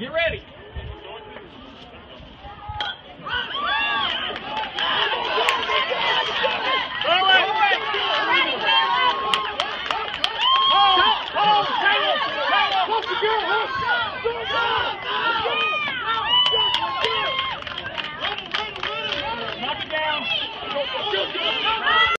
Get ready. Knock it down.